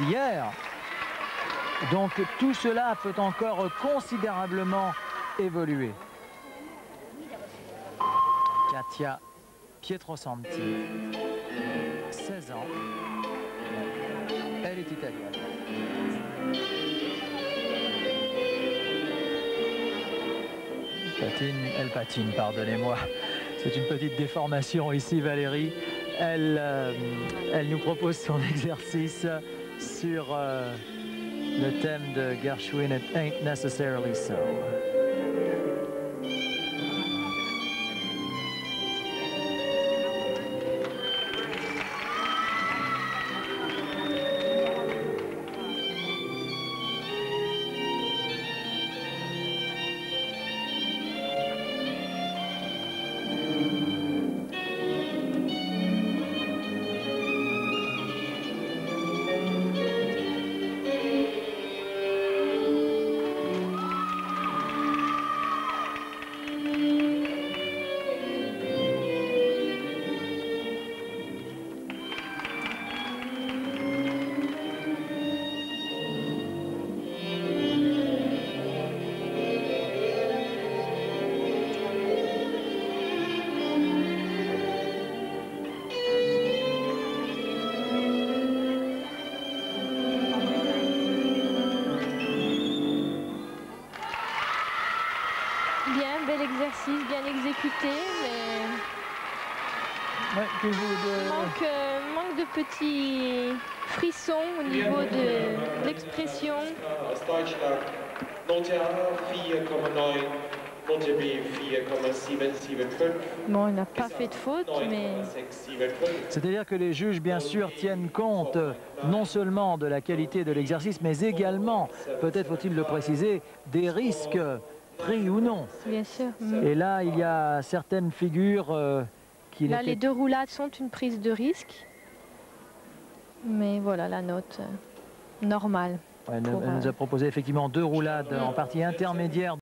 hier. Donc tout cela peut encore considérablement évoluer. Katia Pietrosanti, 16 ans. Elle est italienne. Patine, elle patine, pardonnez-moi. C'est une petite déformation ici, Valérie. Elle, euh, elle nous propose son exercice sur euh, le thème de Gershwin, It Ain't Necessarily So. Bien, bel exercice, bien exécuté, mais Ouais, que vous de- manque, euh, manque de petits frissons au niveau de l'expression. aus Deutschland. Note A 4,9, Note B 4,775, Bon, il n'a pas fait de faute, mais 9,675. C'est-à-dire que les juges, bien sûr, tiennent compte euh, non seulement de la qualité de l'exercice, mais également, peut-être faut-il le préciser, des risques pris ou non. bien sûr. Et là, il y a certaines figures euh, qui Là, les deux roulades sont une prise de risque. Mais voilà, la note euh, normale. Ouais, elle, elle nous euh, a proposé effectivement deux roulades en partie intermédiaire